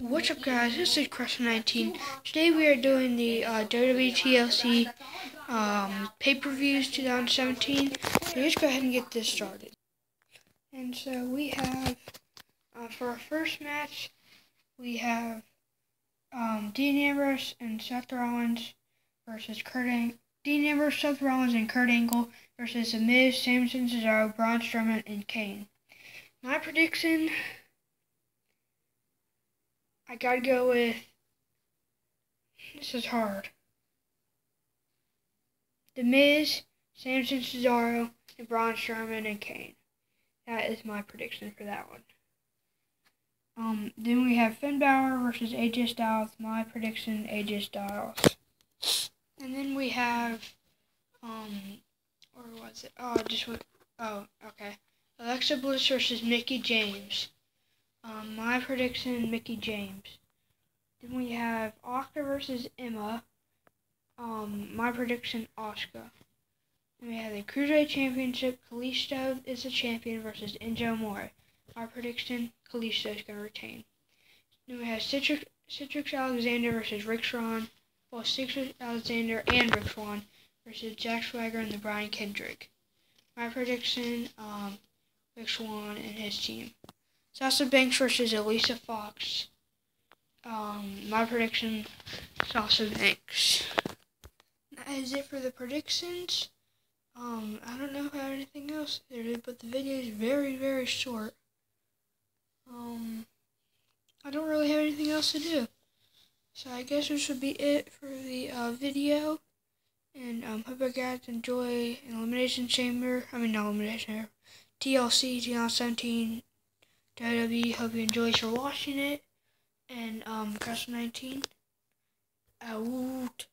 What's up, guys? This is Crush19. Today we are doing the uh, WWE TLC um, pay-per-views 2017. So let's go ahead and get this started. And so we have, uh, for our first match, we have um, Dean Ambrose and Seth Rollins versus Kurt Angle. Dean Ambrose, Seth Rollins, and Kurt Angle versus The Miz, Samson Cesaro, Braun Strowman, and Kane. My prediction I gotta go with. This is hard. The Miz, Samson Cesaro, and Braun Strowman and Kane. That is my prediction for that one. Um, then we have Finn Balor versus AJ Styles. My prediction, AJ Styles. And then we have, um, or was it? Oh, I just went. Oh, okay. Alexa Bliss versus Mickie James. My prediction, Mickie James. Then we have Asuka versus Emma. Um, my prediction, Asuka. Then we have the Cruiserweight Championship. Kalisto is the champion versus Enzo Amore. My prediction, Kalisto is going to retain. Then we have Cedric, Cedric Alexander versus Rick Swann. Well, Cedric Alexander and Rick Swann versus Jack Swagger and the Brian Kendrick. My prediction, um, Rick Swann and his team. Sasha Banks versus Alicia Fox. Um, my prediction, Sasha Banks. That is it for the predictions. Um, I don't know have anything else there, but the video is very, very short. Um, I don't really have anything else to do. So I guess this would be it for the uh, video. And um, hope you guys enjoy Elimination Chamber. I mean, not Elimination Chamber. TLC 2017 WWE. Hope you enjoy for watching it. And um, Crush 19 out.